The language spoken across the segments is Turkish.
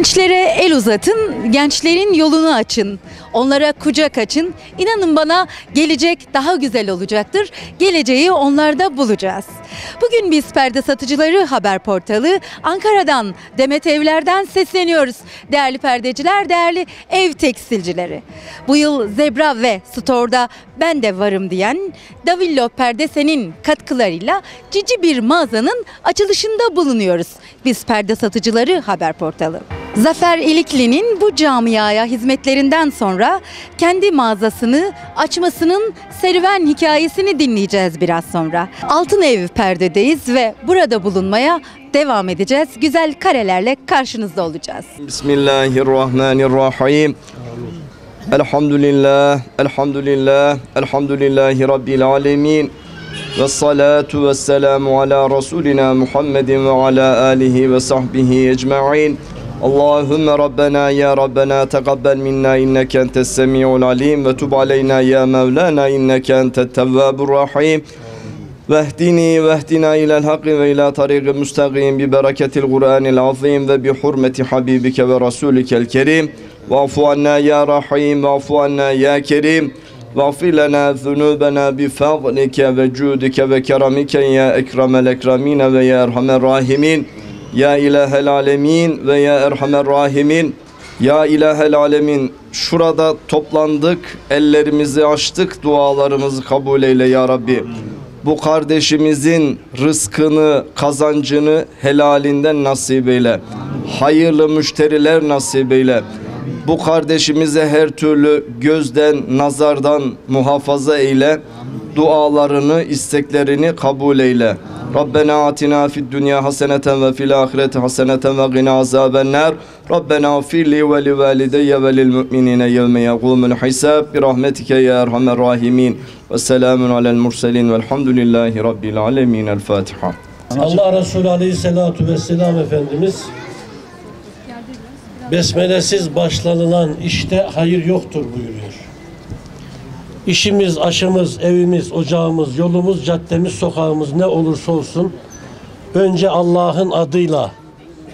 Gençlere el uzatın, gençlerin yolunu açın. Onlara kucak açın. İnanın bana gelecek daha güzel olacaktır. Geleceği onlarda bulacağız. Bugün biz Perde Satıcıları Haber Portalı Ankara'dan, Demet Evler'den sesleniyoruz. Değerli perdeciler, değerli ev tekstilcileri. Bu yıl Zebra ve Store'da ben de varım diyen Davillo Perdese'nin katkılarıyla cici bir mağazanın açılışında bulunuyoruz. Biz Perde Satıcıları Haber Portalı. Zafer İlikli'nin bu camiaya hizmetlerinden sonra kendi mağazasını açmasının serüven hikayesini dinleyeceğiz biraz sonra. Altın Ev perdedeyiz ve burada bulunmaya devam edeceğiz. Güzel karelerle karşınızda olacağız. Bismillahirrahmanirrahim. Elhamdülillah, elhamdülillah, elhamdülillahi Rabbil alemin. Ve salatu ve selamu ala Resulina Muhammedin ve ala alihi ve sahbihi ecma'in. Rabbena ya Rabbena teqabbel minna inneke entes semi'ul alim ve tub aleyna ya Mevlana inneke entet tevvabur rahim. واهدني واهدنا إلى الحق وإلى طريق مستقيم ببركة القرآن العظيم وبحرمة حبيبك ورسولك الكريم. واعف عنا يا رحيم واعف عنا يا كريم. واغفر لنا ذنوبنا بفضلك وجودك وكرمك يا أكرم الأكرمين ويا أرحم الراحمين. Ya ilahel alemin ve ya erhamer rahimin. Ya ilahel alemin şurada toplandık, ellerimizi açtık, dualarımızı kabul eyle ya Rabbi. Bu kardeşimizin rızkını, kazancını helalinden nasip eyle. Hayırlı müşteriler nasip eyle. Bu kardeşimize her türlü gözden, nazardan muhafaza eyle. Dualarını, isteklerini kabul eyle. Ahireti haseneten ve gina azaben nar. Rabbena afirli ve li valideyye ve lil müminine yevme yegumul hisab. Bir rahmetike ya erhamer rahimin. Ve selamun alel murselin velhamdülillahi rabbil alemin. El Fatiha. Allah Resulü Aleyhisselatü Vesselam Efendimiz Besmelesiz başlanılan işte hayır yoktur buyuruyor. İşimiz, aşımız, evimiz, ocağımız, yolumuz, caddemiz, sokağımız ne olursa olsun önce Allah'ın adıyla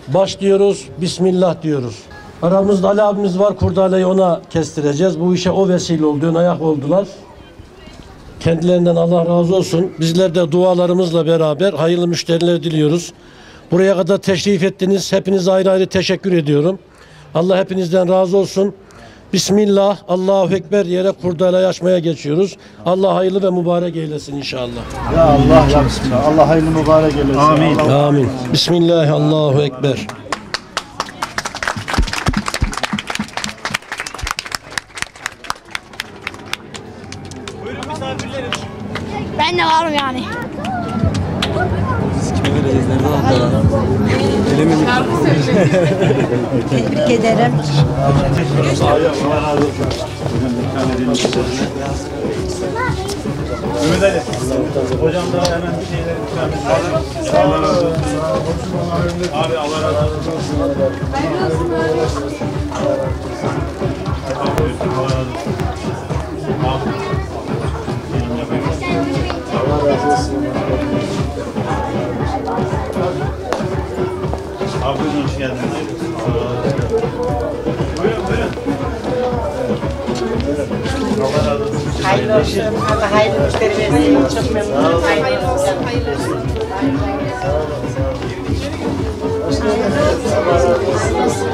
başlıyoruz, Bismillah diyoruz. Aramızda Ali abimiz var, kurdaleyi ona kestireceğiz. Bu işe o vesile oldu, ön ayak oldular. Kendilerinden Allah razı olsun. Bizler de dualarımızla beraber hayırlı müşteriler diliyoruz. Buraya kadar teşrif ettiniz. Hepinize ayrı ayrı teşekkür ediyorum. Allah hepinizden razı olsun. Bismillah, Allahu Ekber yere kurdalayı açmaya geçiyoruz. Allah hayırlı ve mübarek eylesin inşallah. Ya Allah ya Bismillah. Allah hayırlı mübarek eylesin. Amin. Amin. Bismillah, Allahu Ekber. Ben de varım yani. Tebrik ederim. Mehmet Ali. Hocam daha hemen bir şeyler ikram edin. Allah razı olsun. Abi Allah razı olsun. Allah razı olsun. Allah razı olsun. Abi buyurun hoş geldiniz. Buyurun buyurun. Allah razı olsun. Hayırlı olsun. Allah hayırlı müşterilerinize çok memnunum. Hayırlı olsun. Hayırlı olsun. Hoş geldiniz. Allah razı olsun.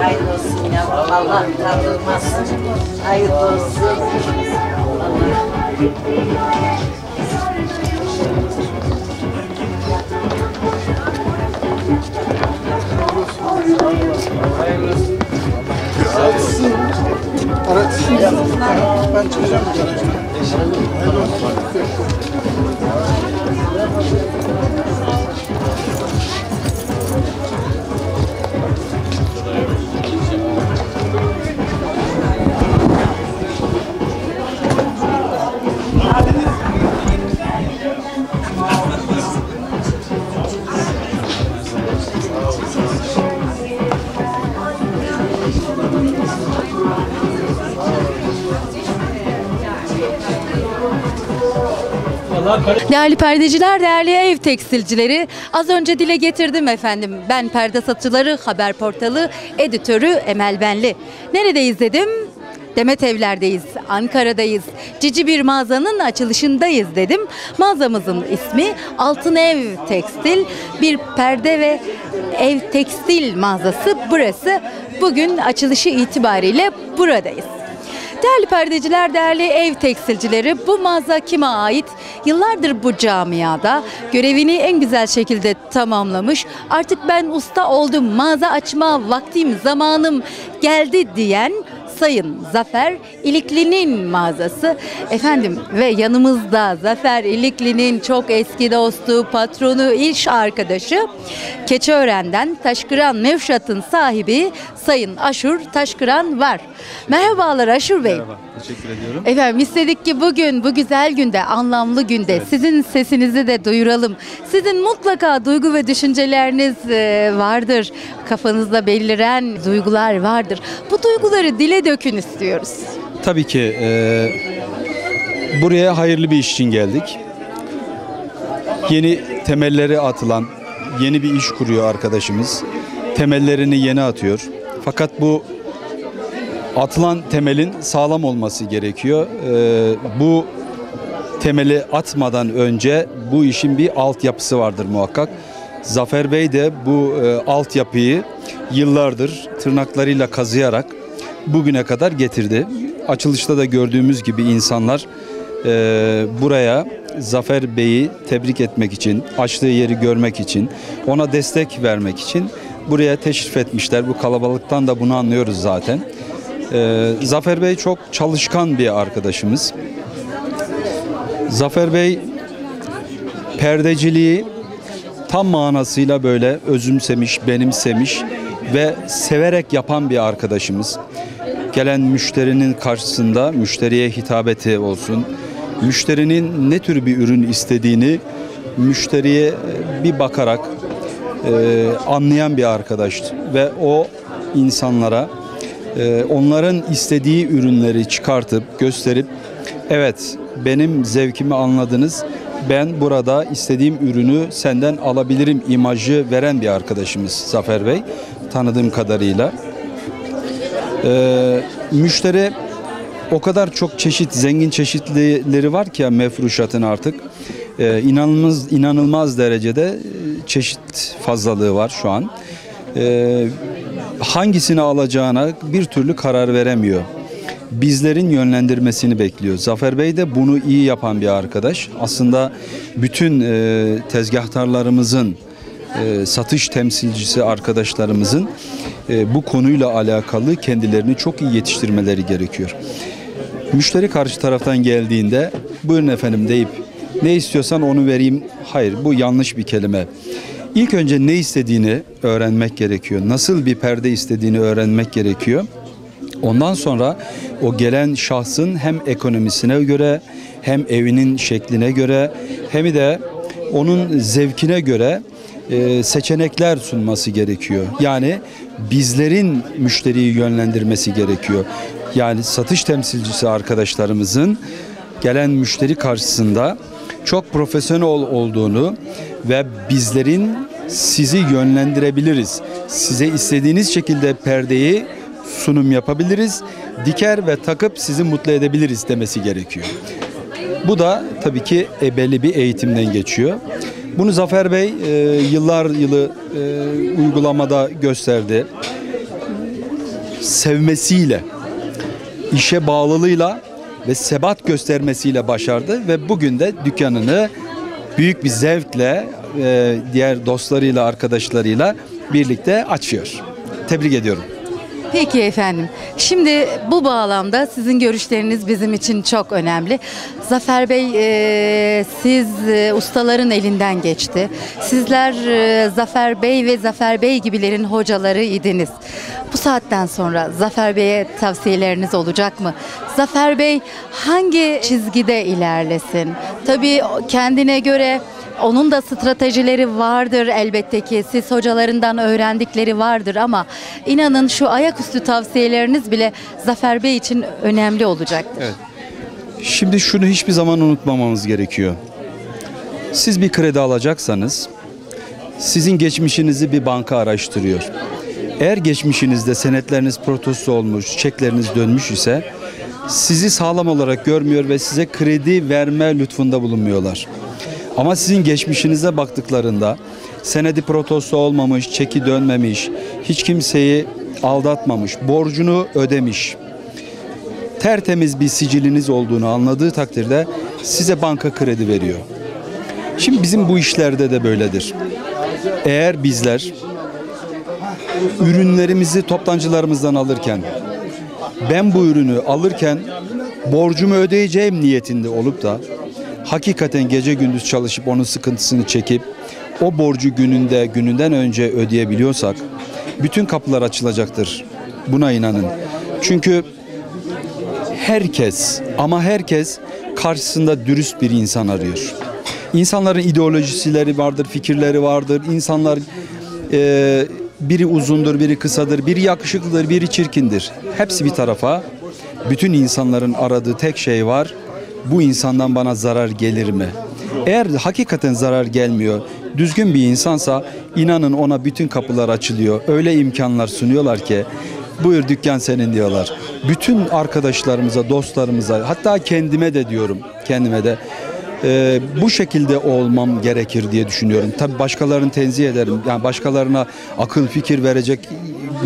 Hayırlı olsun ya. Allah kandırmasın. Hayırlı olsun. Allah. Vallahi kare- Değerli perdeciler, değerli ev tekstilcileri, az önce dile getirdim efendim. Ben Perde Satıcıları Haber Portalı editörü Emel Benli. Neredeyiz dedim? Demet Evler'deyiz, Ankara'dayız. Cici bir mağazanın açılışındayız dedim. Mağazamızın ismi Altın Ev Tekstil. Bir perde ve ev tekstil mağazası burası. Bugün açılışı itibariyle buradayız. Değerli perdeciler, değerli ev tekstilcileri bu mağaza kime ait? Yıllardır bu camiada görevini en güzel şekilde tamamlamış. Artık ben usta oldum, mağaza açma vaktim, zamanım geldi diyen Sayın Zafer İlikli'nin mağazası. Efendim ve yanımızda Zafer İlikli'nin çok eski dostu, patronu, iş arkadaşı Keçiören'den Taşkıran Mevşat'ın sahibi Sayın Aşur Taşkıran var. Merhabalar Aşur Bey. Merhaba, teşekkür ediyorum. Efendim istedik ki bugün bu güzel günde, anlamlı günde sizin sesinizi de duyuralım. Sizin mutlaka duygu ve düşünceleriniz e, vardır. Kafanızda beliren duygular vardır. Bu duyguları dile dökün istiyoruz. Tabii ki e, buraya hayırlı bir iş için geldik. Yeni temelleri atılan, yeni bir iş kuruyor arkadaşımız. Temellerini yeni atıyor. Fakat bu atılan temelin sağlam olması gerekiyor. E, bu temeli atmadan önce bu işin bir altyapısı vardır muhakkak. Zafer Bey de bu e, altyapıyı yıllardır tırnaklarıyla kazıyarak bugüne kadar getirdi. Açılışta da gördüğümüz gibi insanlar e, buraya Zafer Bey'i tebrik etmek için, açtığı yeri görmek için, ona destek vermek için buraya teşrif etmişler. Bu kalabalıktan da bunu anlıyoruz zaten. E, Zafer Bey çok çalışkan bir arkadaşımız. Zafer Bey perdeciliği tam manasıyla böyle özümsemiş, benimsemiş ve severek yapan bir arkadaşımız. Gelen müşterinin karşısında müşteriye hitabeti olsun, müşterinin ne tür bir ürün istediğini müşteriye bir bakarak e, anlayan bir arkadaş ve o insanlara onların istediği ürünleri çıkartıp gösterip evet benim zevkimi anladınız ben burada istediğim ürünü senden alabilirim imajı veren bir arkadaşımız Zafer Bey tanıdığım kadarıyla. Ee, müşteri o kadar çok çeşit zengin çeşitlileri var ki ya mefruşatın artık Ee, inanılmaz inanılmaz derecede e, çeşit fazlalığı var şu an. Ee, hangisini alacağına bir türlü karar veremiyor bizlerin yönlendirmesini bekliyor. Zafer Bey de bunu iyi yapan bir arkadaş. Aslında bütün e, tezgahtarlarımızın, e, satış temsilcisi arkadaşlarımızın e, bu konuyla alakalı kendilerini çok iyi yetiştirmeleri gerekiyor. Müşteri karşı taraftan geldiğinde buyurun efendim deyip ne istiyorsan onu vereyim. Hayır bu yanlış bir kelime. İlk önce ne istediğini öğrenmek gerekiyor. Nasıl bir perde istediğini öğrenmek gerekiyor. Ondan sonra o gelen şahsın hem ekonomisine göre hem evinin şekline göre hem de onun zevkine göre e, seçenekler sunması gerekiyor. Yani bizlerin müşteriyi yönlendirmesi gerekiyor. Yani satış temsilcisi arkadaşlarımızın gelen müşteri karşısında çok profesyonel olduğunu ve bizlerin sizi yönlendirebiliriz. Size istediğiniz şekilde perdeyi sunum yapabiliriz. Diker ve takıp sizi mutlu edebiliriz demesi gerekiyor. Bu da tabii ki belli bir eğitimden geçiyor. Bunu Zafer Bey e, yıllar yılı e, uygulamada gösterdi. sevmesiyle, işe bağlılığıyla ve sebat göstermesiyle başardı ve bugün de dükkanını büyük bir zevkle e, diğer dostlarıyla, arkadaşlarıyla birlikte açıyor. Tebrik ediyorum. Peki efendim. Şimdi bu bağlamda sizin görüşleriniz bizim için çok önemli. Zafer Bey e, siz e, ustaların elinden geçti. Sizler e, Zafer Bey ve Zafer Bey gibilerin hocaları idiniz. Bu saatten sonra Zafer Bey'e tavsiyeleriniz olacak mı? Zafer Bey hangi çizgide ilerlesin? Tabii kendine göre onun da stratejileri vardır elbette ki. Siz hocalarından öğrendikleri vardır ama inanın şu ayaküstü tavsiyeleriniz bile Zafer Bey için önemli olacaktır. Şimdi şunu hiçbir zaman unutmamamız gerekiyor. Siz bir kredi alacaksanız sizin geçmişinizi bir banka araştırıyor. Eğer geçmişinizde senetleriniz protesto olmuş, çekleriniz dönmüş ise sizi sağlam olarak görmüyor ve size kredi verme lütfunda bulunmuyorlar. Ama sizin geçmişinize baktıklarında senedi protesto olmamış, çeki dönmemiş, hiç kimseyi aldatmamış, borcunu ödemiş, tertemiz bir siciliniz olduğunu anladığı takdirde size banka kredi veriyor. Şimdi bizim bu işlerde de böyledir. Eğer bizler ürünlerimizi toptancılarımızdan alırken ben bu ürünü alırken borcumu ödeyeceğim niyetinde olup da hakikaten gece gündüz çalışıp onun sıkıntısını çekip o borcu gününde gününden önce ödeyebiliyorsak bütün kapılar açılacaktır. Buna inanın. Çünkü herkes ama herkes karşısında dürüst bir insan arıyor. İnsanların ideolojisileri vardır, fikirleri vardır. İnsanlar e, biri uzundur, biri kısadır, biri yakışıklıdır, biri çirkindir. Hepsi bir tarafa. Bütün insanların aradığı tek şey var. Bu insandan bana zarar gelir mi? Eğer hakikaten zarar gelmiyor, düzgün bir insansa inanın ona bütün kapılar açılıyor. Öyle imkanlar sunuyorlar ki buyur dükkan senin diyorlar. Bütün arkadaşlarımıza, dostlarımıza hatta kendime de diyorum kendime de e, bu şekilde olmam gerekir diye düşünüyorum. Tabii başkalarını tenzih ederim. Yani başkalarına akıl fikir verecek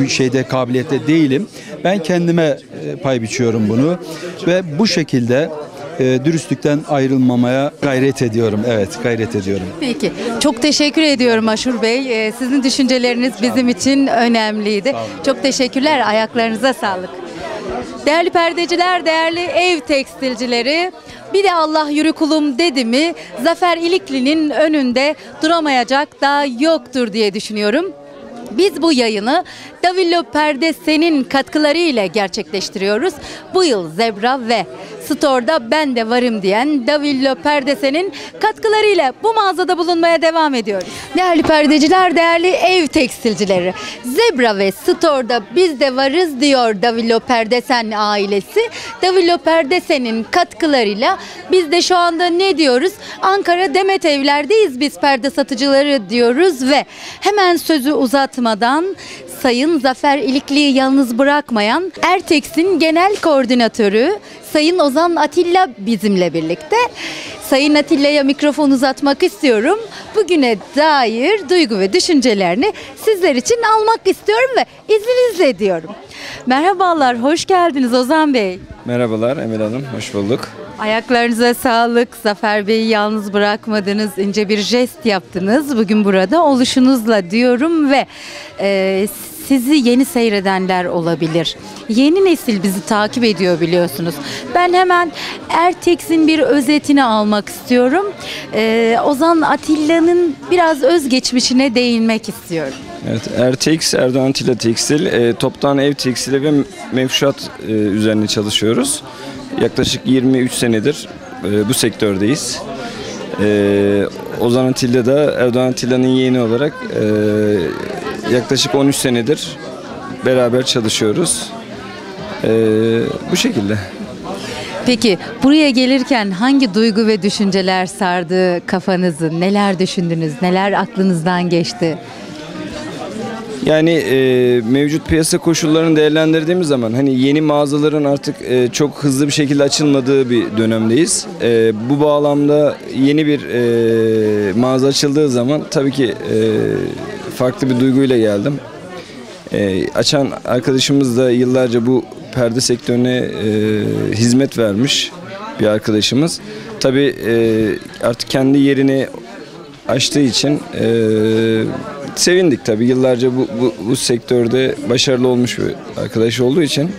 bir şeyde kabiliyette değilim. Ben kendime e, pay biçiyorum bunu ve bu şekilde e, dürüstlükten ayrılmamaya gayret ediyorum. Evet, gayret ediyorum. Peki. Çok teşekkür ediyorum Aşur Bey. Ee, Sizin düşünceleriniz bizim için önemliydi. Çok teşekkürler. Ayaklarınıza sağlık. Değerli perdeciler, değerli ev tekstilcileri, bir de Allah yürü kulum dedi mi Zafer İlikli'nin önünde duramayacak da yoktur diye düşünüyorum. Biz bu yayını Davillo Perdese'nin katkıları ile gerçekleştiriyoruz. Bu yıl Zebra ve Store'da ben de varım diyen Davillo Perdese'nin katkılarıyla bu mağazada bulunmaya devam ediyoruz. Değerli perdeciler, değerli ev tekstilcileri. Zebra ve Store'da biz de varız diyor Davillo Perdesen ailesi. Davillo Perdesen'in katkılarıyla biz de şu anda ne diyoruz? Ankara Demet Evler'deyiz biz perde satıcıları diyoruz ve hemen sözü uzatmadan Sayın Zafer İlikli'yi yalnız bırakmayan Ertex'in genel koordinatörü Sayın Ozan Atilla bizimle birlikte. Sayın Atilla'ya mikrofon uzatmak istiyorum. Bugüne dair duygu ve düşüncelerini sizler için almak istiyorum ve izninizle diyorum. Merhabalar, hoş geldiniz Ozan Bey. Merhabalar Emel Hanım, hoş bulduk. Ayaklarınıza sağlık. Zafer Bey'i yalnız bırakmadınız. ince bir jest yaptınız. Bugün burada oluşunuzla diyorum ve e, sizi yeni seyredenler olabilir. Yeni nesil bizi takip ediyor biliyorsunuz. Ben hemen Ertex'in bir özetini almak istiyorum. E, Ozan Atilla'nın biraz özgeçmişine değinmek istiyorum. Evet, Ertex, Erdoğan Tila Tekstil, e, toptan ev tekstili ve mefşat e, üzerine çalışıyoruz. Yaklaşık 23 senedir e, bu sektördeyiz. E, Ozan Atilla da Erdoğan Atilla'nın yeğeni olarak e, yaklaşık 13 senedir beraber çalışıyoruz. E, bu şekilde. Peki buraya gelirken hangi duygu ve düşünceler sardı kafanızı? Neler düşündünüz? Neler aklınızdan geçti? Yani e, mevcut piyasa koşullarını değerlendirdiğimiz zaman hani yeni mağazaların artık e, çok hızlı bir şekilde açılmadığı bir dönemdeyiz. E, bu bağlamda yeni bir e, mağaza açıldığı zaman tabii ki e, farklı bir duyguyla geldim. E, açan arkadaşımız da yıllarca bu perde sektörüne e, hizmet vermiş bir arkadaşımız. Tabii e, artık kendi yerini açtığı için e, sevindik tabii. Yıllarca bu, bu, bu sektörde başarılı olmuş bir arkadaş olduğu için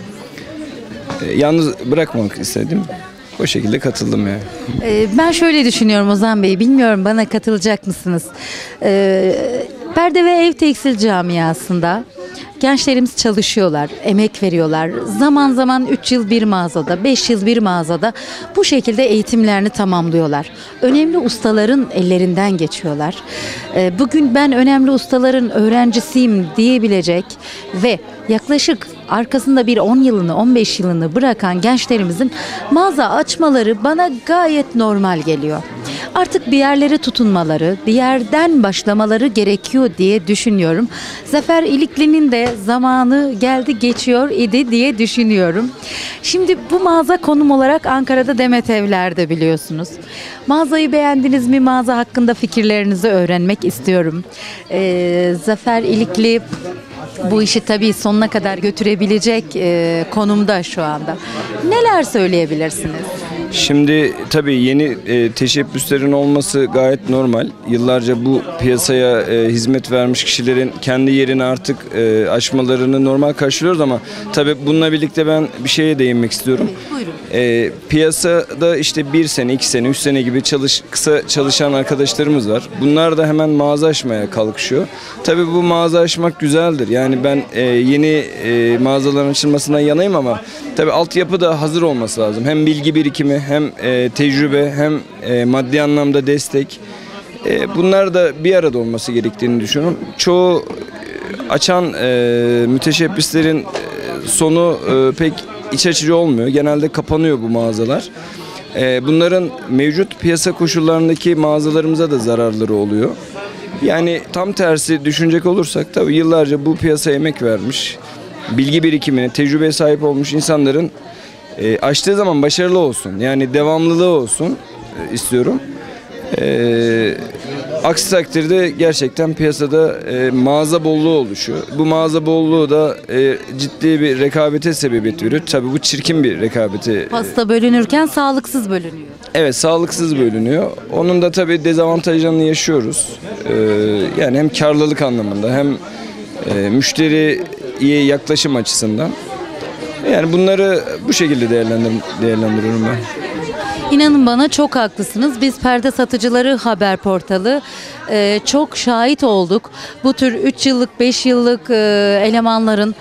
e, yalnız bırakmamak istedim. O şekilde katıldım yani. Ee, ben şöyle düşünüyorum Ozan Bey, bilmiyorum bana katılacak mısınız? Ee, perde ve ev tekstil camiasında gençlerimiz çalışıyorlar, emek veriyorlar. Zaman zaman 3 yıl bir mağazada, 5 yıl bir mağazada bu şekilde eğitimlerini tamamlıyorlar. Önemli ustaların ellerinden geçiyorlar. Ee, bugün ben önemli ustaların öğrencisiyim diyebilecek ve yaklaşık arkasında bir 10 yılını 15 yılını bırakan gençlerimizin mağaza açmaları bana gayet normal geliyor. Artık bir yerlere tutunmaları, bir yerden başlamaları gerekiyor diye düşünüyorum. Zafer İlikli'nin de zamanı geldi geçiyor idi diye düşünüyorum. Şimdi bu mağaza konum olarak Ankara'da Demet Evler'de biliyorsunuz. Mağazayı beğendiniz mi? Mağaza hakkında fikirlerinizi öğrenmek istiyorum. Ee, Zafer İlikli bu işi tabii sonuna kadar götürebilecek e, konumda şu anda. Neler söyleyebilirsiniz? Şimdi tabii yeni e, teşebbüslerin olması gayet normal. Yıllarca bu piyasaya e, hizmet vermiş kişilerin kendi yerini artık e, aşmalarını normal karşılıyoruz ama tabii bununla birlikte ben bir şeye değinmek istiyorum. Buyurun. E, piyasada işte bir sene, iki sene, üç sene gibi çalış, kısa çalışan arkadaşlarımız var. Bunlar da hemen mağaza açmaya kalkışıyor. Tabii bu mağaza açmak güzeldir. Yani ben e, yeni e, mağazaların açılmasından yanayım ama tabii altyapı da hazır olması lazım. Hem bilgi birikimi, hem e, tecrübe, hem e, maddi anlamda destek. E, bunlar da bir arada olması gerektiğini düşünüyorum. Çoğu e, açan e, müteşebbislerin e, sonu e, pek iç açıcı olmuyor. Genelde kapanıyor bu mağazalar. E, bunların mevcut piyasa koşullarındaki mağazalarımıza da zararları oluyor. Yani tam tersi düşünecek olursak tabii yıllarca bu piyasaya emek vermiş, bilgi birikimine, tecrübeye sahip olmuş insanların e, açtığı zaman başarılı olsun. Yani devamlılığı olsun e, istiyorum. E, aksi takdirde gerçekten piyasada e, mağaza bolluğu oluşuyor. Bu mağaza bolluğu da e, ciddi bir rekabete sebebiyet veriyor. Tabii bu çirkin bir rekabete Pasta bölünürken sağlıksız bölünüyor. Evet sağlıksız bölünüyor. Onun da tabii dezavantajlarını yaşıyoruz. Ee, yani hem karlılık anlamında hem e, müşteriye yaklaşım açısından. Yani bunları bu şekilde değerlendir değerlendiriyorum ben. İnanın bana çok haklısınız. Biz Perde Satıcıları Haber Portalı e, çok şahit olduk. Bu tür 3 yıllık 5 yıllık e, elemanların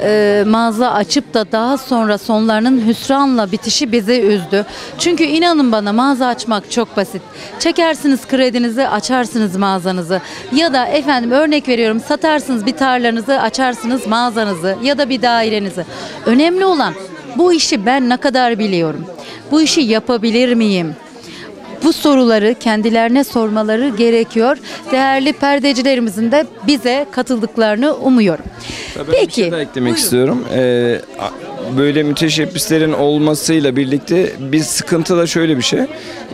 e, mağaza açıp da daha sonra sonlarının hüsranla bitişi bizi üzdü. Çünkü inanın bana mağaza açmak çok basit. Çekersiniz kredinizi açarsınız mağazanızı ya da efendim örnek veriyorum satarsınız bir tarlanızı açarsınız mağazanızı ya da bir dairenizi. Önemli olan bu işi ben ne kadar biliyorum? Bu işi yapabilir miyim? Bu soruları kendilerine sormaları gerekiyor. Değerli perdecilerimizin de bize katıldıklarını umuyorum. Ben bir şey daha eklemek istiyorum. Ee, böyle müteşebbislerin olmasıyla birlikte bir sıkıntı da şöyle bir şey.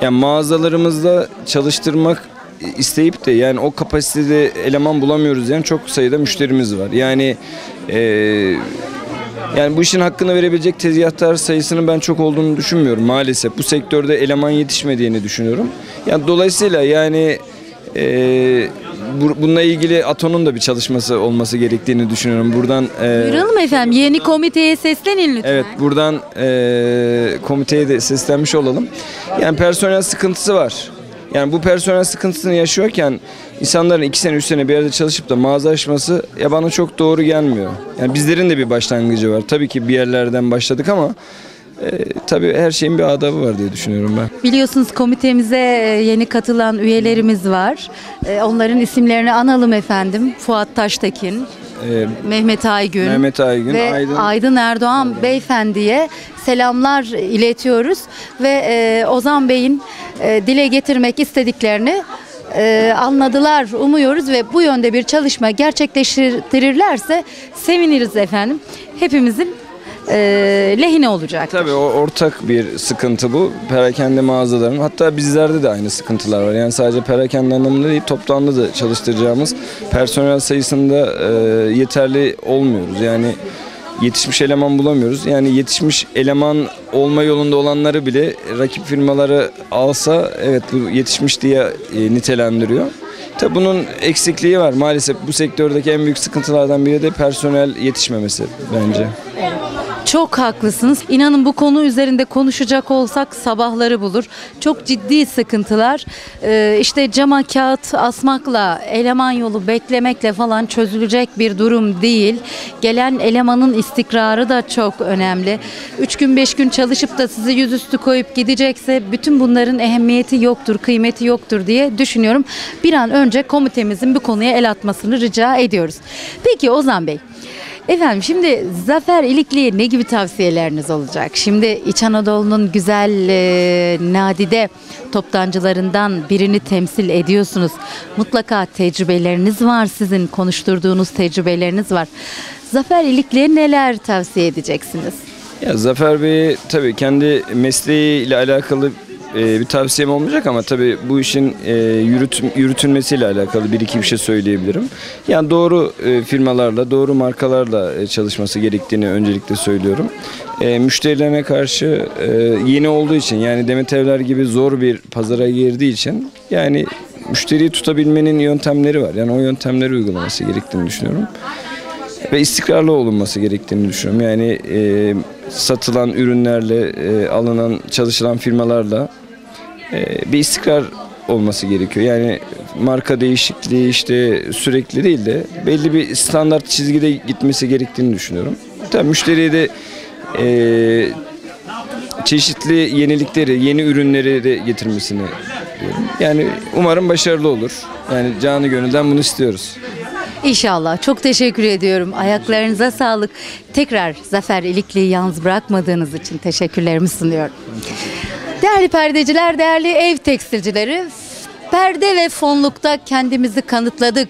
Yani mağazalarımızda çalıştırmak isteyip de yani o kapasitede eleman bulamıyoruz yani çok sayıda müşterimiz var. Yani e, yani bu işin hakkını verebilecek tezgahtar sayısının ben çok olduğunu düşünmüyorum maalesef. Bu sektörde eleman yetişmediğini düşünüyorum. Yani dolayısıyla yani e, bu- bununla ilgili ATO'nun da bir çalışması olması gerektiğini düşünüyorum. Buradan e, Buyuralım efendim. Yeni komiteye seslenin lütfen. Evet buradan e, komiteye de seslenmiş olalım. Yani personel sıkıntısı var. Yani bu personel sıkıntısını yaşıyorken insanların iki sene üç sene bir yerde çalışıp da mağaza açması ya bana çok doğru gelmiyor. Yani bizlerin de bir başlangıcı var. Tabii ki bir yerlerden başladık ama e, tabii her şeyin bir adabı var diye düşünüyorum ben. Biliyorsunuz komitemize e, yeni katılan üyelerimiz var. E, Onların isimlerini analım efendim. Fuat Taştekin, E, Mehmet Aygün, Mehmet Aygün, ve Aydın- Aydın, Erdoğan beyefendiye selamlar iletiyoruz ve e, Ozan Bey'in e, dile getirmek istediklerini e, anladılar umuyoruz ve bu yönde bir çalışma gerçekleştirirlerse seviniriz efendim. Hepimizin e, lehine olacak. Tabii o ortak bir sıkıntı bu. Perakende mağazaların. Hatta bizlerde de aynı sıkıntılar var. Yani sadece perakende anlamında değil toplamda da çalıştıracağımız personel sayısında e, yeterli olmuyoruz. Yani yetişmiş eleman bulamıyoruz. Yani yetişmiş eleman olma yolunda olanları bile rakip firmaları alsa evet bu yetişmiş diye e, nitelendiriyor. Tabii bunun eksikliği var. Maalesef bu sektördeki en büyük sıkıntılardan biri de personel yetişmemesi bence. Çok haklısınız. İnanın bu konu üzerinde konuşacak olsak sabahları bulur. Çok ciddi sıkıntılar. Ee, işte cama kağıt asmakla, eleman yolu beklemekle falan çözülecek bir durum değil. Gelen elemanın istikrarı da çok önemli. Üç gün beş gün çalışıp da sizi yüzüstü koyup gidecekse bütün bunların ehemmiyeti yoktur, kıymeti yoktur diye düşünüyorum. Bir an önce komitemizin bu konuya el atmasını rica ediyoruz. Peki Ozan Bey, Efendim şimdi Zafer İlikli'ye ne gibi tavsiyeleriniz olacak? Şimdi İç Anadolu'nun güzel e, nadide toptancılarından birini temsil ediyorsunuz. Mutlaka tecrübeleriniz var sizin konuşturduğunuz tecrübeleriniz var. Zafer İlikli'ye neler tavsiye edeceksiniz? Ya Zafer Bey tabii kendi mesleğiyle alakalı e, bir tavsiyem olmayacak ama tabii bu işin e, yürüt, yürütülmesiyle alakalı bir iki bir şey söyleyebilirim. Yani doğru e, firmalarla, doğru markalarla e, çalışması gerektiğini öncelikle söylüyorum. E, müşterilerine karşı e, yeni olduğu için yani Demet Evler gibi zor bir pazara girdiği için yani müşteriyi tutabilmenin yöntemleri var. Yani o yöntemleri uygulaması gerektiğini düşünüyorum ve istikrarlı olunması gerektiğini düşünüyorum. Yani e, satılan ürünlerle, e, alınan, çalışılan firmalarla bir istikrar olması gerekiyor. Yani marka değişikliği işte sürekli değil de belli bir standart çizgide gitmesi gerektiğini düşünüyorum. Tabii müşteriye de e, çeşitli yenilikleri, yeni ürünleri de getirmesini diyorum. Yani umarım başarılı olur. Yani canı gönülden bunu istiyoruz. İnşallah. Çok teşekkür ediyorum. Ayaklarınıza sağlık. Tekrar Zafer İlikli'yi yalnız bırakmadığınız için teşekkürlerimi sunuyorum. Değerli perdeciler, değerli ev tekstilcileri, perde ve fonlukta kendimizi kanıtladık.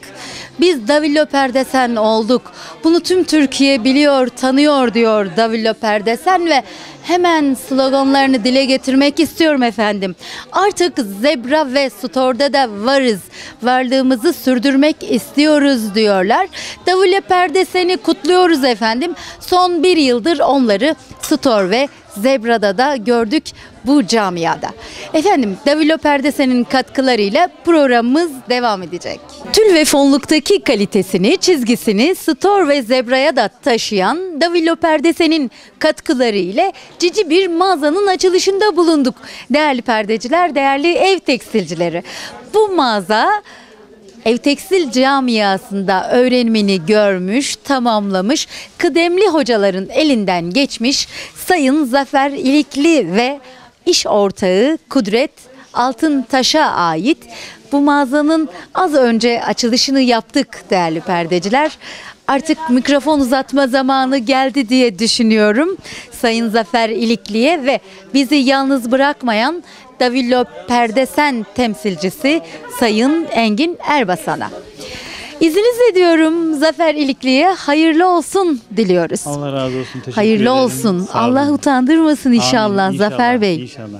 Biz Davillo Perdesen olduk. Bunu tüm Türkiye biliyor, tanıyor diyor Davillo Perdesen ve hemen sloganlarını dile getirmek istiyorum efendim. Artık Zebra ve Store'da da varız. Varlığımızı sürdürmek istiyoruz diyorlar. Davillo Perdesen'i kutluyoruz efendim. Son bir yıldır onları Store ve Zebra'da da gördük bu camiada. Efendim Davilo Perdesen'in katkılarıyla programımız devam edecek. Tül ve fonluktaki kalitesini, çizgisini Store ve Zebra'ya da taşıyan Davilo Perdesen'in katkıları ile cici bir mağazanın açılışında bulunduk. Değerli perdeciler, değerli ev tekstilcileri. Bu mağaza Ev tekstil camiasında öğrenimini görmüş, tamamlamış, kıdemli hocaların elinden geçmiş Sayın Zafer İlikli ve iş ortağı Kudret Altıntaş'a ait bu mağazanın az önce açılışını yaptık değerli perdeciler. Artık mikrofon uzatma zamanı geldi diye düşünüyorum. Sayın Zafer İlikli'ye ve bizi yalnız bırakmayan Davillo Perdesen temsilcisi Sayın Engin Erbasan'a. İzninizle diyorum Zafer İlikli'ye hayırlı olsun diliyoruz. Allah razı olsun. Teşekkür Hayırlı ederim. olsun. Allah utandırmasın inşallah Amin, Zafer Bey. İnşallah.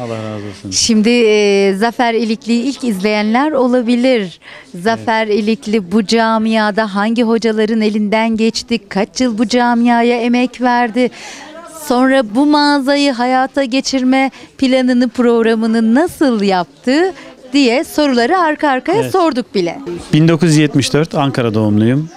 Allah razı olsun. Şimdi e, Zafer İlikli'yi ilk izleyenler olabilir. Zafer İlikli bu camiada hangi hocaların elinden geçti? Kaç yıl bu camiaya emek verdi? Sonra bu mağazayı hayata geçirme planını, programını nasıl yaptı diye soruları arka arkaya Evet. sorduk bile. 1974 Ankara doğumluyum.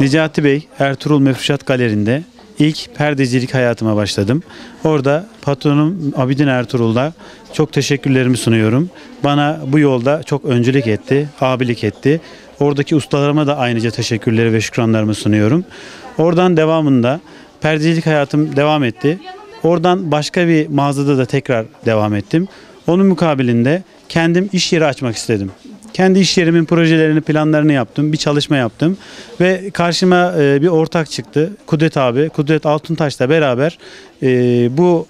Necati Bey Ertuğrul Mefruşat Galeri'nde ilk perdecilik hayatıma başladım. Orada patronum Abidin Ertuğrul'da çok teşekkürlerimi sunuyorum. Bana bu yolda çok öncülük etti, abilik etti. Oradaki ustalarıma da ayrıca teşekkürleri ve şükranlarımı sunuyorum. Oradan devamında perdecilik hayatım devam etti. Oradan başka bir mağazada da tekrar devam ettim. Onun mukabilinde kendim iş yeri açmak istedim. Kendi iş yerimin projelerini, planlarını yaptım. Bir çalışma yaptım. Ve karşıma e, bir ortak çıktı. Kudret abi, Kudret Altuntaş'la beraber e, bu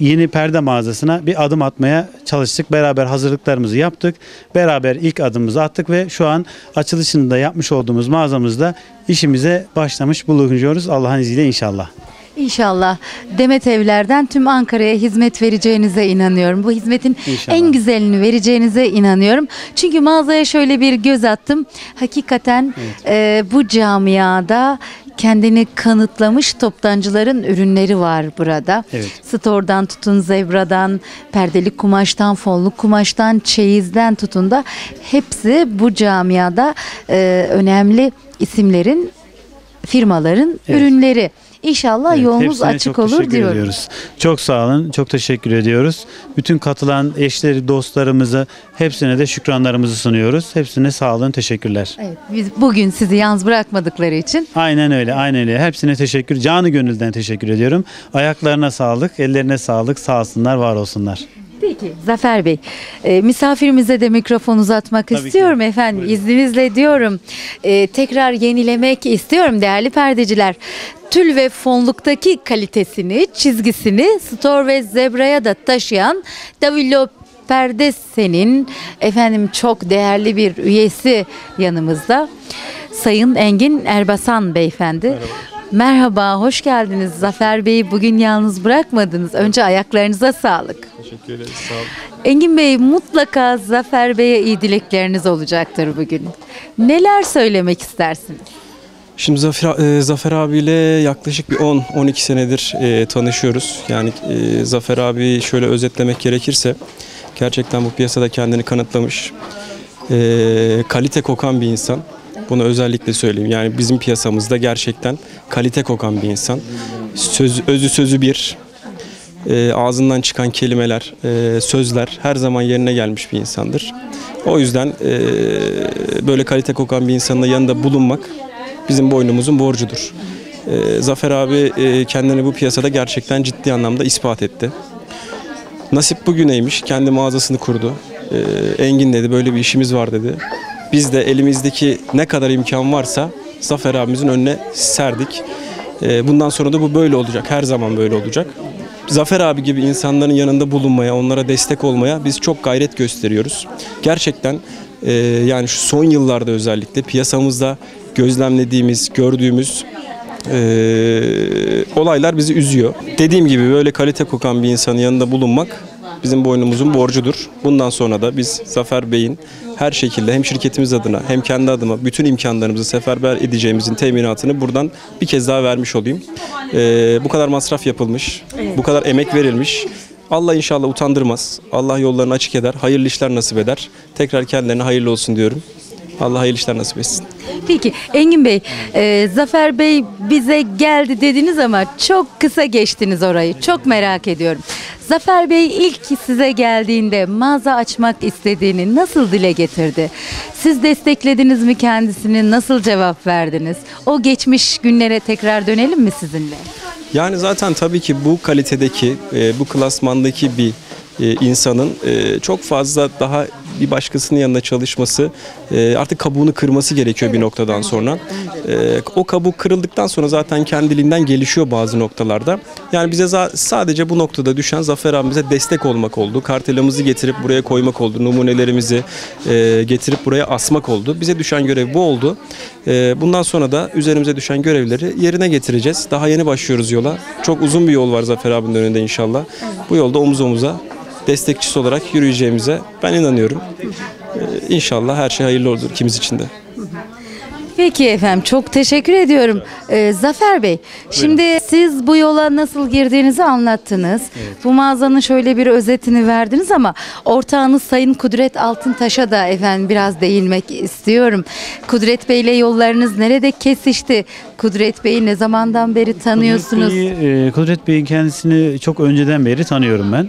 yeni perde mağazasına bir adım atmaya çalıştık. Beraber hazırlıklarımızı yaptık. Beraber ilk adımımızı attık ve şu an açılışını da yapmış olduğumuz mağazamızda işimize başlamış bulunuyoruz Allah'ın izniyle inşallah. İnşallah Demet Evler'den tüm Ankara'ya hizmet vereceğinize inanıyorum. Bu hizmetin İnşallah. en güzelini vereceğinize inanıyorum. Çünkü mağazaya şöyle bir göz attım. Hakikaten e, bu camiada kendini kanıtlamış toptancıların ürünleri var burada. Evet. Stordan tutun zebradan, perdelik kumaştan, fonluk kumaştan, çeyizden tutun da hepsi bu camiada e, önemli isimlerin firmaların Evet. ürünleri. İnşallah Evet, yolunuz açık çok olur diyorum. ediyoruz. Çok sağ olun. Çok teşekkür ediyoruz. Bütün katılan eşleri, dostlarımıza hepsine de şükranlarımızı sunuyoruz. Hepsine sağ olun. Teşekkürler. Evet, biz bugün sizi yalnız bırakmadıkları için Aynen öyle, aynen öyle. Hepsine teşekkür, canı gönülden teşekkür ediyorum. Ayaklarına sağlık, ellerine sağlık, sağ olsunlar, var olsunlar. Peki Zafer Bey, e, misafirimize de mikrofon uzatmak Tabii ki. istiyorum efendim. Buyurun. İzninizle diyorum. E, tekrar yenilemek istiyorum değerli perdeciler. Tül ve fonluktaki kalitesini, çizgisini Store ve Zebra'ya da taşıyan Davillo Perdese'nin efendim çok değerli bir üyesi yanımızda. Sayın Engin Erbasan beyefendi. Merhaba, hoş geldiniz. Zafer Bey'i bugün yalnız bırakmadınız. Önce ayaklarınıza sağlık. Teşekkür ederiz. Sağ olun. Engin Bey mutlaka Zafer Bey'e iyi dilekleriniz olacaktır bugün. Neler söylemek istersiniz? Şimdi Zafer, e, Zafer abiyle yaklaşık bir 10-12 senedir e, tanışıyoruz. Yani e, Zafer abi şöyle özetlemek gerekirse gerçekten bu piyasada kendini kanıtlamış. E, kalite kokan bir insan. Bunu özellikle söyleyeyim. Yani bizim piyasamızda gerçekten kalite kokan bir insan. Söz, özü sözü bir. E, ağzından çıkan kelimeler, e, sözler her zaman yerine gelmiş bir insandır. O yüzden e, böyle kalite kokan bir insanın da yanında bulunmak bizim boynumuzun borcudur. E, Zafer abi e, kendini bu piyasada gerçekten ciddi anlamda ispat etti. Nasip bugüneymiş. Kendi mağazasını kurdu. E, Engin dedi böyle bir işimiz var dedi. Biz de elimizdeki ne kadar imkan varsa Zafer abimizin önüne serdik. E, bundan sonra da bu böyle olacak. Her zaman böyle olacak. Zafer abi gibi insanların yanında bulunmaya, onlara destek olmaya biz çok gayret gösteriyoruz. Gerçekten e, yani şu son yıllarda özellikle piyasamızda gözlemlediğimiz, gördüğümüz e, olaylar bizi üzüyor. Dediğim gibi böyle kalite kokan bir insanın yanında bulunmak bizim boynumuzun borcudur. Bundan sonra da biz Zafer Bey'in her şekilde hem şirketimiz adına hem kendi adıma bütün imkanlarımızı seferber edeceğimizin teminatını buradan bir kez daha vermiş olayım. Ee, bu kadar masraf yapılmış, bu kadar emek verilmiş. Allah inşallah utandırmaz. Allah yollarını açık eder. Hayırlı işler nasip eder. Tekrar kendilerine hayırlı olsun diyorum. Allah hayırlı işler nasip etsin. Peki Engin Bey, e, Zafer Bey bize geldi dediniz ama çok kısa geçtiniz orayı. Çok merak ediyorum. Zafer Bey ilk size geldiğinde mağaza açmak istediğini nasıl dile getirdi? Siz desteklediniz mi kendisini? Nasıl cevap verdiniz? O geçmiş günlere tekrar dönelim mi sizinle? Yani zaten tabii ki bu kalitedeki, e, bu klasmandaki bir e, insanın e, çok fazla daha bir başkasının yanında çalışması e, artık kabuğunu kırması gerekiyor bir noktadan sonra. E, o kabuk kırıldıktan sonra zaten kendiliğinden gelişiyor bazı noktalarda. Yani bize sadece bu noktada düşen Zafer abimize destek olmak oldu. Kartelimizi getirip buraya koymak oldu. Numunelerimizi e, getirip buraya asmak oldu. Bize düşen görev bu oldu. E, bundan sonra da üzerimize düşen görevleri yerine getireceğiz. Daha yeni başlıyoruz yola. Çok uzun bir yol var Zafer abinin önünde inşallah. Bu yolda omuz omuza destekçisi olarak yürüyeceğimize ben inanıyorum. Ee, İnşallah her şey hayırlı olur ikimiz için de. Peki efendim çok teşekkür ediyorum. Ee, Zafer Bey şimdi siz bu yola nasıl girdiğinizi anlattınız. Bu mağazanın şöyle bir özetini verdiniz ama ortağınız Sayın Kudret Altıntaş'a da efendim biraz değinmek istiyorum. Kudret Bey ile yollarınız nerede kesişti? Kudret Bey'i ne zamandan beri tanıyorsunuz? Kudret Bey'i, e, Kudret Bey'in kendisini çok önceden beri tanıyorum ben.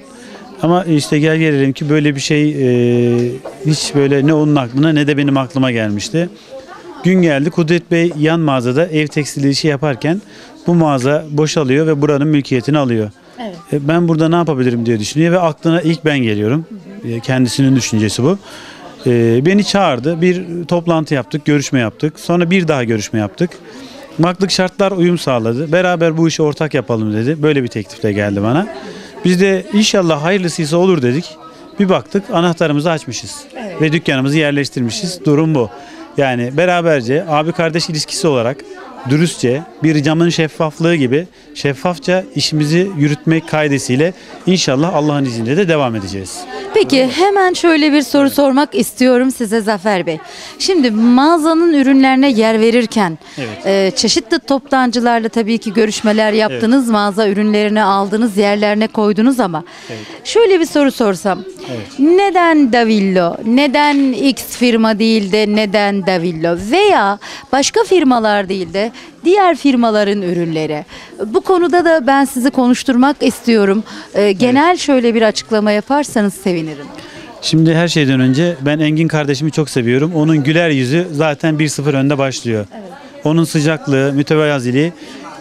Ama işte gel gelelim ki böyle bir şey e, hiç böyle ne onun aklına ne de benim aklıma gelmişti. Gün geldi Kudret Bey yan mağazada ev tekstili işi yaparken bu mağaza boşalıyor ve buranın mülkiyetini alıyor. Evet. E, Ben burada ne yapabilirim diye düşünüyor ve aklına ilk ben geliyorum. E, Kendisinin düşüncesi bu. E, Beni çağırdı. Bir toplantı yaptık, görüşme yaptık. Sonra bir daha görüşme yaptık. Baktık şartlar uyum sağladı. Beraber bu işi ortak yapalım dedi. Böyle bir teklifle geldi bana. Biz de inşallah hayırlısıysa olur dedik. Bir baktık anahtarımızı açmışız. Ve dükkanımızı yerleştirmişiz. Durum bu. Yani beraberce abi kardeş ilişkisi olarak dürüstçe, bir camın şeffaflığı gibi şeffafça işimizi yürütmek kaydesiyle inşallah Allah'ın izniyle de devam edeceğiz. Peki hemen şöyle bir soru sormak istiyorum size Zafer Bey. Şimdi mağazanın ürünlerine yer verirken Evet. e, çeşitli toptancılarla tabii ki görüşmeler yaptınız. Mağaza ürünlerini aldınız, yerlerine koydunuz ama şöyle bir soru sorsam. Neden Davillo? Neden X firma değil de neden Davillo? Veya başka firmalar değil de diğer firmaların ürünleri. Bu konuda da ben sizi konuşturmak istiyorum. E, genel şöyle bir açıklama yaparsanız sevinirim. Şimdi her şeyden önce ben Engin kardeşimi çok seviyorum. Onun güler yüzü zaten 1-0 önde başlıyor. Onun sıcaklığı, mütevaziliği,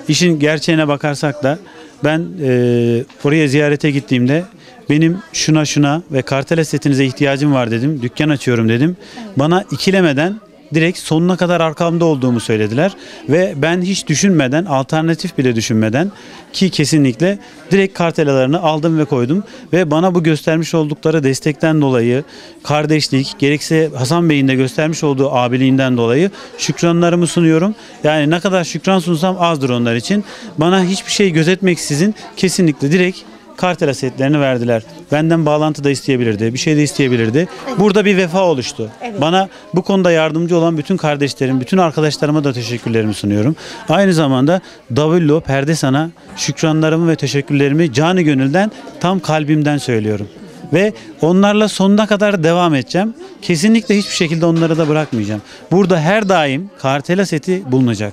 işin gerçeğine bakarsak da ben e, oraya ziyarete gittiğimde benim şuna şuna ve kartele setinize ihtiyacım var dedim. Dükkan açıyorum dedim. Bana ikilemeden direkt sonuna kadar arkamda olduğumu söylediler ve ben hiç düşünmeden alternatif bile düşünmeden ki kesinlikle direkt kartelalarını aldım ve koydum ve bana bu göstermiş oldukları destekten dolayı kardeşlik gerekse Hasan Bey'in de göstermiş olduğu abiliğinden dolayı şükranlarımı sunuyorum. Yani ne kadar şükran sunsam azdır onlar için. Bana hiçbir şey gözetmeksizin kesinlikle direkt kartela setlerini verdiler. Benden bağlantı da isteyebilirdi, bir şey de isteyebilirdi. Burada bir vefa oluştu. Bana bu konuda yardımcı olan bütün kardeşlerim, bütün arkadaşlarıma da teşekkürlerimi sunuyorum. Aynı zamanda Davillo Perde sana şükranlarımı ve teşekkürlerimi canı gönülden tam kalbimden söylüyorum. Ve onlarla sonuna kadar devam edeceğim. Kesinlikle hiçbir şekilde onları da bırakmayacağım. Burada her daim kartela seti bulunacak.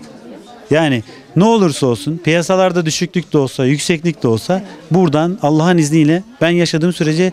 Yani ne olursa olsun piyasalarda düşüklük de olsa yükseklik de olsa buradan Allah'ın izniyle ben yaşadığım sürece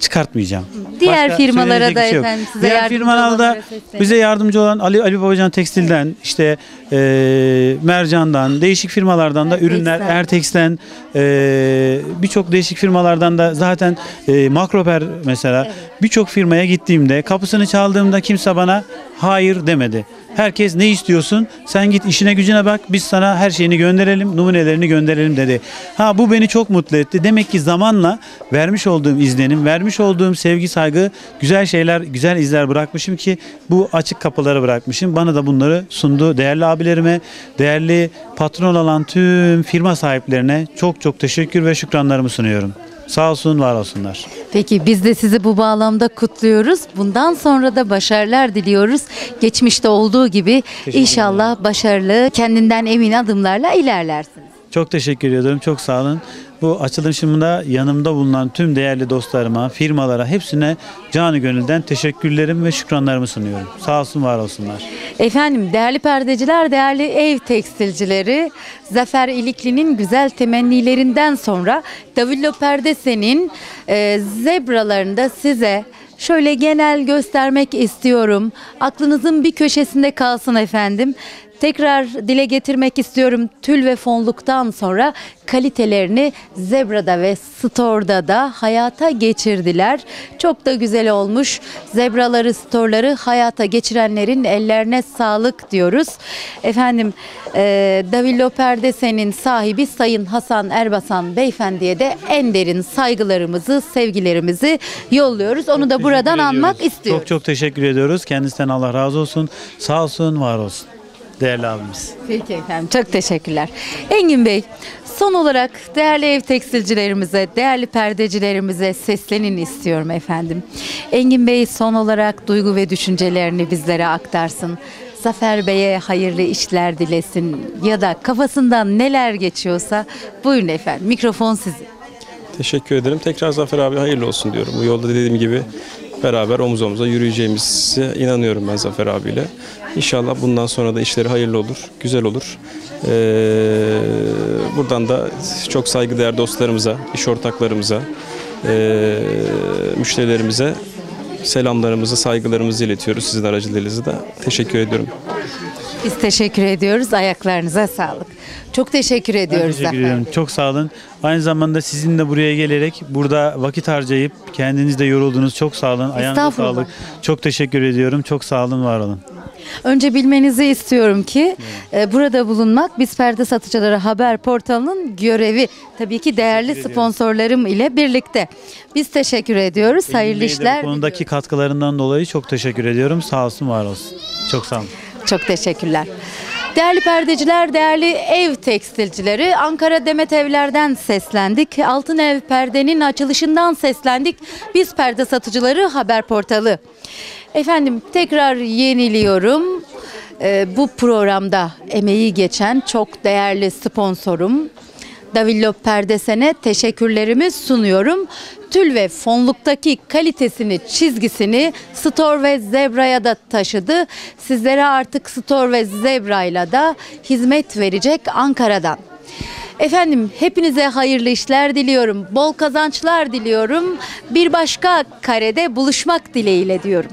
çıkartmayacağım. Diğer Başka firmalara da şey yok. efendim size Diğer yardımcı firmalarda bize yardımcı olan Ali Ali Babacan Tekstil'den işte e, Mercan'dan değişik firmalardan da ürünler Ertex'ten e, birçok değişik firmalardan da zaten e, Makroper mesela birçok firmaya gittiğimde kapısını çaldığımda kimse bana hayır demedi. Herkes ne istiyorsun? Sen git işine gücüne bak. Biz sana her şeyini gönderelim, numunelerini gönderelim dedi. Ha bu beni çok mutlu etti. Demek ki zamanla vermiş olduğum izlenim, vermiş olduğum sevgi, saygı, güzel şeyler, güzel izler bırakmışım ki bu açık kapıları bırakmışım. Bana da bunları sundu. Değerli abilerime, değerli patron olan tüm firma sahiplerine çok çok teşekkür ve şükranlarımı sunuyorum. Sağ olsun, var olsunlar. Peki biz de sizi bu bağlamda kutluyoruz. Bundan sonra da başarılar diliyoruz. Geçmişte olduğu gibi inşallah başarılı, kendinden emin adımlarla ilerlersiniz. Çok teşekkür ediyorum. Çok sağ olun. Bu açılışımda yanımda bulunan tüm değerli dostlarıma, firmalara hepsine canı gönülden teşekkürlerimi ve şükranlarımı sunuyorum. Sağ olsun, var olsunlar. Efendim değerli perdeciler, değerli ev tekstilcileri Zafer İlikli'nin güzel temennilerinden sonra Davillo Perdese'nin e, zebralarında size şöyle genel göstermek istiyorum. Aklınızın bir köşesinde kalsın efendim. Tekrar dile getirmek istiyorum tül ve fonluktan sonra kalitelerini Zebra'da ve Store'da da hayata geçirdiler. Çok da güzel olmuş. Zebraları, Store'ları hayata geçirenlerin ellerine sağlık diyoruz. Efendim e, Davillo Perdese'nin sahibi Sayın Hasan Erbasan Beyefendiye de en derin saygılarımızı, sevgilerimizi yolluyoruz. Onu da buradan Teşekkür anmak ediyoruz. istiyoruz. Çok çok teşekkür ediyoruz. Kendisinden Allah razı olsun. Sağ olsun, var olsun. Değerli abimiz. Peki efendim çok teşekkürler. Engin Bey son olarak değerli ev tekstilcilerimize, değerli perdecilerimize seslenin istiyorum efendim. Engin Bey son olarak duygu ve düşüncelerini bizlere aktarsın. Zafer Bey'e hayırlı işler dilesin ya da kafasından neler geçiyorsa buyurun efendim mikrofon sizin. Teşekkür ederim. Tekrar Zafer abi hayırlı olsun diyorum. Bu yolda dediğim gibi beraber omuz omuza yürüyeceğimize inanıyorum ben Zafer abiyle. İnşallah bundan sonra da işleri hayırlı olur, güzel olur. Ee, buradan da çok saygıdeğer dostlarımıza, iş ortaklarımıza, ee, müşterilerimize selamlarımızı, saygılarımızı iletiyoruz sizin aracılığınızla da. Teşekkür ediyorum. Biz teşekkür ediyoruz. Ayaklarınıza sağlık. Çok teşekkür Ben ediyoruz teşekkür Zafer. ediyorum. Çok sağ olun. Aynı zamanda sizin de buraya gelerek burada vakit harcayıp kendiniz de yoruldunuz. Çok sağ olun. Ayağınıza sağlık. Çok teşekkür ediyorum. Çok sağ olun, var olun. Önce bilmenizi istiyorum ki e, burada bulunmak Biz Perde Satıcıları Haber Portalı'nın görevi. Tabii ki değerli sponsorlarım ile birlikte. Biz teşekkür ediyoruz. Hayırlı de işler. Bu konudaki katkılarından dolayı çok teşekkür ediyorum. Sağ olsun, var olsun. Çok sağ olun. Çok teşekkürler. Değerli perdeciler, değerli ev tekstilcileri, Ankara Demet Evler'den seslendik. Altın Ev Perde'nin açılışından seslendik. Biz perde satıcıları haber portalı. Efendim tekrar yeniliyorum. Ee, bu programda emeği geçen çok değerli sponsorum Davillo Perdesen'e teşekkürlerimi sunuyorum. Tül ve fonluktaki kalitesini, çizgisini Store ve Zebra'ya da taşıdı. Sizlere artık Store ve Zebra'yla da hizmet verecek Ankara'dan. Efendim hepinize hayırlı işler diliyorum. Bol kazançlar diliyorum. Bir başka karede buluşmak dileğiyle diyorum.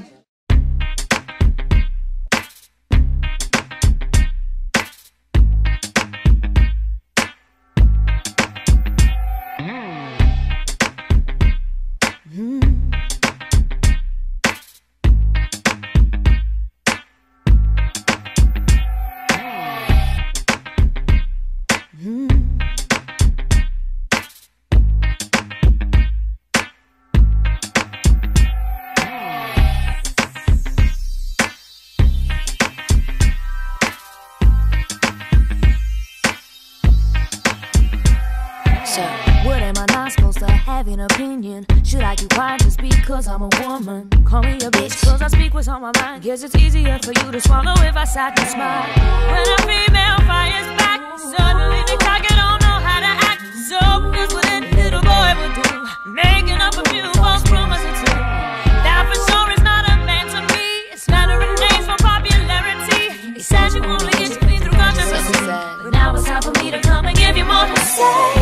Opinion? Should I keep quiet just because I'm a woman? Call me a bitch cause I speak what's on my mind. Guess it's easier for you to swallow if I sat and smile. When a female fires back, suddenly the target don't know how to act. So, here's what any little boy would do. Making up a few false rumors or two. That for sure is not a man to me. It's flattering names for popularity. He says you only get me through controversy. But now it's time for me to come and give you more to say.